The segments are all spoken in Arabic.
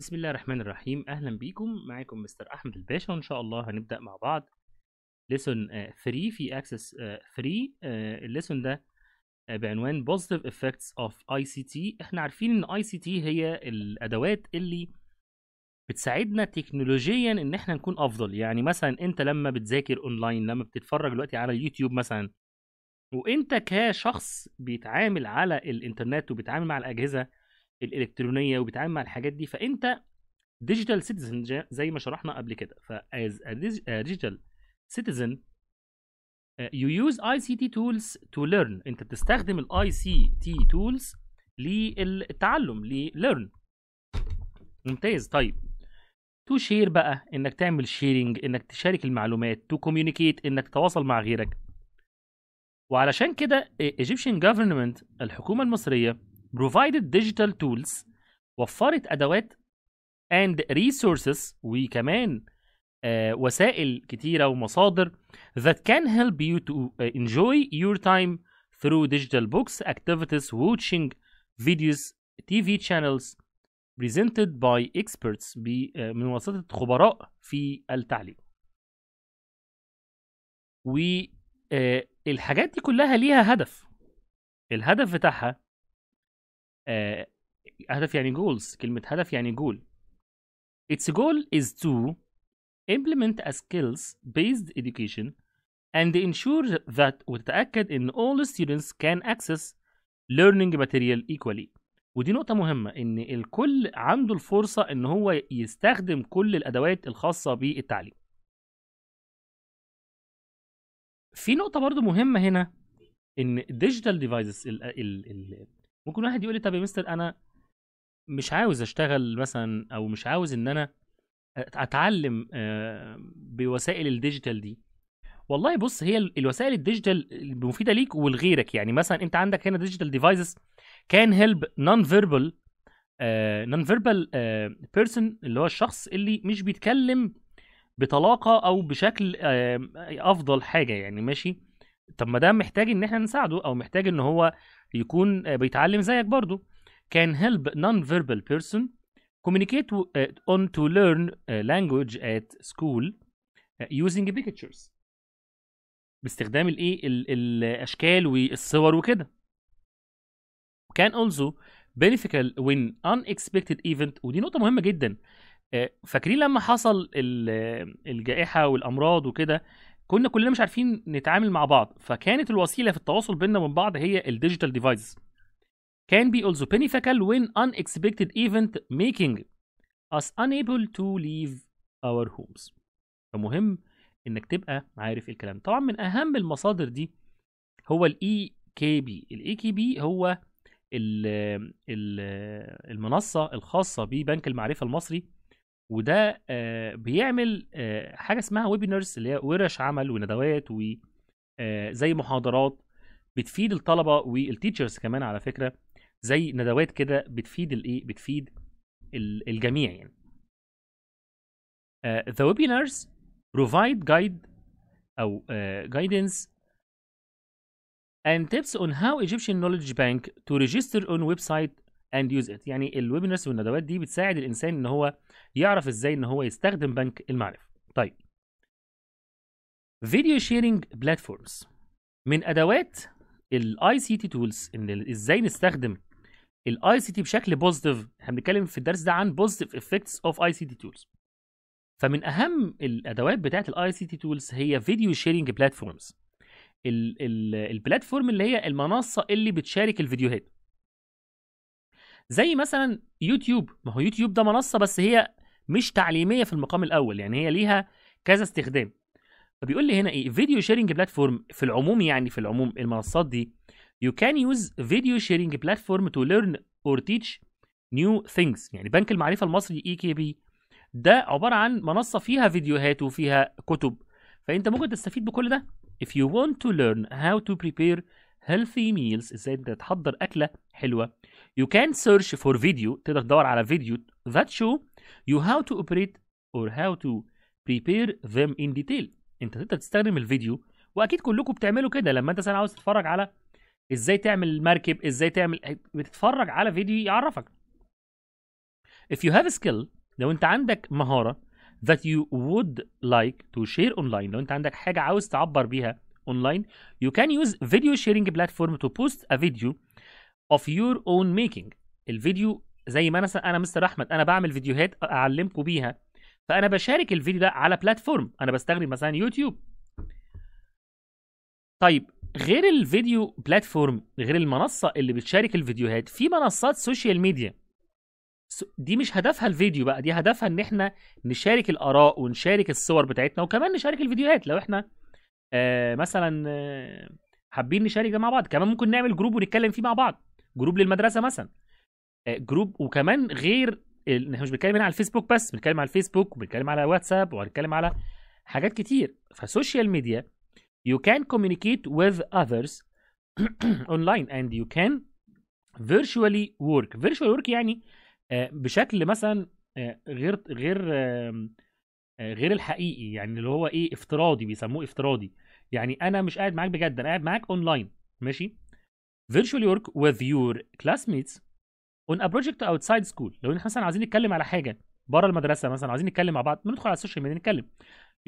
بسم الله الرحمن الرحيم. أهلا بيكم. معاكم مستر أحمد الباشا وإن شاء الله هنبدأ مع بعض lesson 3 في axis 3 ال lesson ده آه، بعنوان positive effects of ICT إحنا عارفين إن ICT هي الأدوات اللي بتساعدنا تكنولوجيا إن إحنا نكون أفضل. يعني مثلا أنت لما بتذاكر اونلاين لما بتتفرج دلوقتي على اليوتيوب مثلا وأنت كشخص بيتعامل على الإنترنت وبيتعامل مع الأجهزة الإلكترونية وبيتعامل مع الحاجات دي فأنت digital citizen زي ما شرحنا قبل كده. ف as a digital citizen uh, you use ICT tools to learn. أنت بتستخدم ال ICT tools للتعلم ل learn ممتاز. طيب to share بقى إنك تعمل sharing إنك تشارك المعلومات to communicate إنك تتواصل مع غيرك. وعلشان كده Egyptian government الحكومة المصرية provided digital tools وفرت ادوات and resources وكمان آه وسائل كتيرة ومصادر that can help you to uh, enjoy your time through digital books, activities, watching videos, TV channels presented by experts آه، من واسطة خبراء في التعليم. والحاجات دي كلها ليها هدف. الهدف بتاعها آه، هدف يعني goals كلمة هدف يعني goal. Its goal is to implement a skills based education and ensure that وتتأكد إن all students can access learning material equally ودي نقطة مهمة إن الكل عنده الفرصة إن هو يستخدم كل الأدوات الخاصة بالتعليم. في نقطة برضو مهمة هنا إن digital devices ال ال ال ممكن واحد يقول لي طب يا مستر أنا مش عاوز أشتغل مثلا أو مش عاوز إن أنا أتعلم آه، بوسائل ال digital دي. والله بص هي ال- الوسائل ال digital مفيده ليك ولغيرك. يعني مثلا أنت عندك هنا digital devices can help non verbal non verbal person اللي هو الشخص اللي مش بيتكلم بطلاقة أو بشكل آه، أفضل حاجة يعني ماشي؟ طب ما ده محتاج إن إحنا نساعده أو محتاج إن هو يكون آه، بيتعلم زيك برضه can help non-verbal person communicate uh, on to learn language at school uh, using pictures. باستخدام الايه ال- الأشكال والصور وكده. Can also beneficial when unexpected event ودي نقطة مهمة جدا آه، فاكرين لما حصل ال- الجائحة والأمراض وكده؟ كنا كلنا مش عارفين نتعامل مع بعض فكانت الوسيلة في التواصل بيننا وبين بعض هي ال digital devices can be also beneficial when unexpected event making us unable to leave our homes. فمهم إنك تبقى عارف الكلام. طبعا من أهم المصادر دي هو ال EKB ال EKB هو ال ال المنصة الخاصة ببنك المعرفة المصري وده آه، بيعمل آه، حاجة اسمها webinars اللي هي ورش عمل وندوات وزي محاضرات بتفيد الطلبة وال teachers كمان على فكرة زي ندوات كده بتفيد الايه بتفيد ال- الجميع يعني. the webinars provide guide uh, guidance and tips on how Egyptian Knowledge Bank to register on website and use it. يعني ال webinars والندوات دي بتساعد الإنسان إن هو يعرف إزاي إن هو يستخدم بنك المعرفة. طيب. video sharing platforms من أدوات ال ICT tools إن إزاي نستخدم ال ICT بشكل positive إحنا بنتكلم في الدرس ده عن positive effects of ICT tools فمن أهم الأدوات بتاعت ال ICT tools هي video sharing platforms ال platform اللي هي المنصة اللي بتشارك الفيديوهات. زي مثلا يوتيوب. ما هو يوتيوب ده منصة بس هي مش تعليمية في المقام الأول يعني هي ليها كذا استخدام. فبيقول لي هنا إيه video sharing platform في العموم يعني في العموم المنصات دي you can use video sharing platform to learn or teach new things. يعني بنك المعرفة المصري EKB ده عبارة عن منصة فيها فيديوهات وفيها كتب. فأنت ممكن تستفيد بكل ده if you want to learn how to prepare healthy meals. إزاي انت تحضر أكلة حلوة. You can search for video تقدر تدور على فيديو that show you how to operate or how to prepare them in detail انت تقدر تستخدم الفيديو واكيد كلكم بتعملوا كده لما انت مثلا عاوز تتفرج على إزاي تعمل مركب إزاي تعمل بتتفرج على فيديو يعرفك if you have a skill لو انت عندك مهاره that you would like to share online لو انت عندك حاجة عاوز تعبر بيها online you can use video sharing platform to post a video of your own making. الفيديو زي ما أنا أنا مستر أحمد أنا بعمل فيديوهات أعلمكم بيها. فأنا بشارك الفيديو ده على platform أنا بستخدم مثلا يوتيوب. طيب غير ال video platform غير المنصة اللي بتشارك الفيديوهات في منصات social media دي مش هدفها الفيديو بقى دي هدفها إن إحنا نشارك الآراء ونشارك الصور بتاعتنا وكمان نشارك الفيديوهات. لو إحنا آه مثلا آه حابين نشارك ده مع بعض كمان ممكن نعمل group ونتكلم فيه مع بعض. group للمدرسة مثلا. آه group وكمان غير إحنا مش بنتكلم هنا على الفيسبوك بس بنتكلم على الفيسبوك وبنتكلم على واتساب وهنتكلم على حاجات كتير. ف social media you can communicate with others online and you can virtually work. Virtual work يعني بشكل مثلا غير غير غير الحقيقي يعني اللي هو إيه افتراضي بيسموه افتراضي. يعني أنا مش قاعد معاك بجد أنا قاعد معاك اونلاين ماشي؟ Virtually work with your classmates on a project outside school. لو إحنا مثلا عايزين نتكلم على حاجة بره المدرسة مثلا عايزين نتكلم مع بعض بندخل على ال social media نتكلم.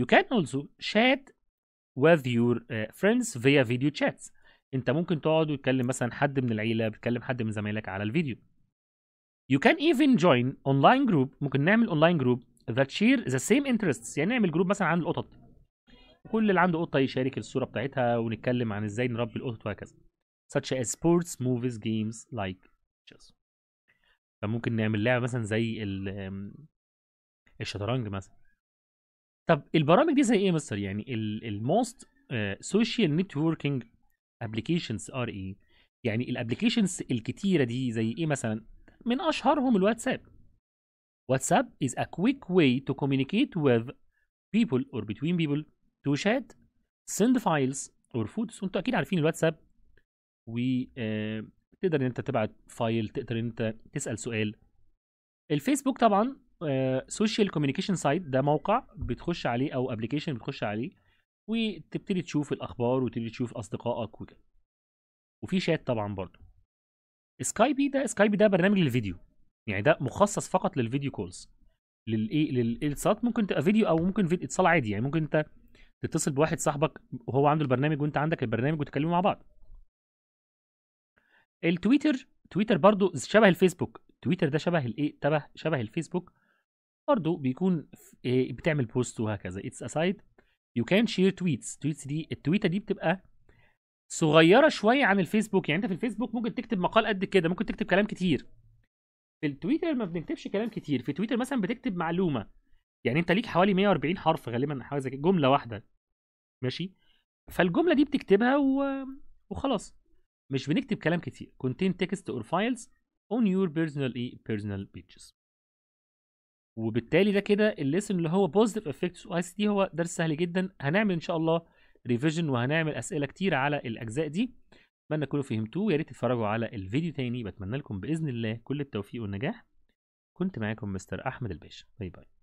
You can also chat with your uh, friends via video chats. أنت ممكن تقعد وتكلم مثلا حد من العيلة بتكلم حد من زمايلك على الفيديو. You can even join online group. ممكن نعمل online group that share the same interests. يعني نعمل جروب مثلا عن القطط. كل اللي عنده قطة يشارك الصورة بتاعتها ونتكلم عن إزاي نربي القطط وهكذا. Such as sports movies games like chess. فممكن نعمل لعبة مثلا زي الشطرنج مثلا. طب البرامج دي زي إيه مستر؟ يعني ال most social networking applications are إيه؟ يعني ال applications الكتيرة دي زي إيه مثلا؟ من أشهرهم الواتساب. واتساب is a quick way to communicate with people or between people to chat send files or photos أنتوا أكيد عارفين الواتساب و تقدر إن أنت تبعت file تقدر إن أنت تسأل سؤال. الفيسبوك طبعا social communication site ده موقع بتخش عليه أو application بتخش عليه وتبتدي تشوف الأخبار وتبتدي تشوف أصدقائك وكده. وفي شات طبعا برضه. سكايب ده سكايب ده برنامج للفيديو. يعني ده مخصص فقط لل video calls للايه للاتصالات ممكن تبقى فيديو أو ممكن فيديو اتصال عادي. يعني ممكن أنت تتصل بواحد صاحبك وهو عنده البرنامج وأنت عندك البرنامج وتتكلموا مع بعض. التويتر تويتر برضو شبه الفيسبوك. تويتر ده شبه الايه؟ شبه شبه الفيسبوك. برضو بيكون إيه بتعمل post وهكذا. it's a site you can share tweets tweets دي التويتة دي بتبقى صغيرة شوية عن الفيسبوك. يعني انت في الفيسبوك ممكن تكتب مقال قد كده ممكن تكتب كلام كتير. في التويتر ما بنكتبش كلام كتير. في تويتر مثلا بتكتب معلومة. يعني انت ليك حوالي 140 حرف غالبا حاجة زي جملة واحدة. ماشي؟ فالجملة دي بتكتبها و... وخلاص. مش بنكتب كلام كتير. Contain text or files on your personal إيه personal pages. وبالتالي ده كده ال lesson اللي هو positive effects و ICT هو درس سهل جدا. هنعمل إن شاء الله revision وهنعمل أسئلة كتيره على الأجزاء دي. أتمنى تكونوا فهمتوه. ويا ريت تتفرجوا على الفيديو تاني. بتمنى لكم بإذن الله كل التوفيق والنجاح. كنت معاكم مستر أحمد الباشا. bye bye